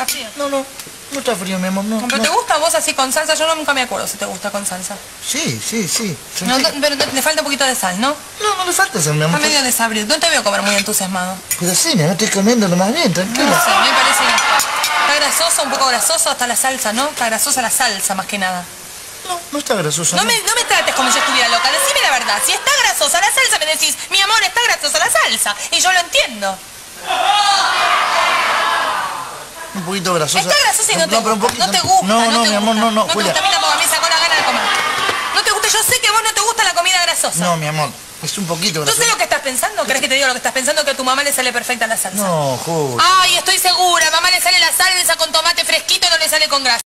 Está frío. No, no, no está frío, mi amor, no. ¿Pero no. te gusta vos así con salsa? Yo nunca me acuerdo si te gusta con salsa. Sí, sí, sí. No, no, pero le falta un poquito de sal, ¿no? No, no le falta eso, mi amor. Está medio desabrido. No te veo comer muy entusiasmado. Pero sí, mi amor, estoy comiendo lo más bien, No tranquilo. sé, me parece que está grasoso, un poco grasoso hasta la salsa, ¿no? Está grasosa la salsa más que nada. No, no está grasoso. No me, no me trates como si yo estuviera loca, decime la verdad. Si está grasosa la salsa, me decís, mi amor, está grasosa la salsa. Y yo lo entiendo. Un poquito grasosa. Está grasosa y no, te, pero un poquito. no te gusta. No, no, te mi amor, gusta. no, no, No te Julia. gusta, a mí tampoco, a mí sacó la gana de comer. No te gusta, yo sé que a vos no te gusta la comida grasosa. No, mi amor, es un poquito ¿Tú grasoso. sé lo que estás pensando? ¿Crees que te digo lo que estás pensando? Que a tu mamá le sale perfecta la salsa. No, Julia. Ay, estoy segura. Mamá le sale la salsa con tomate fresquito y no le sale con grasa.